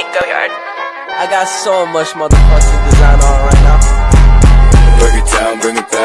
Go yard. I got so much motherfucking design on right now. Break it down, bring it down.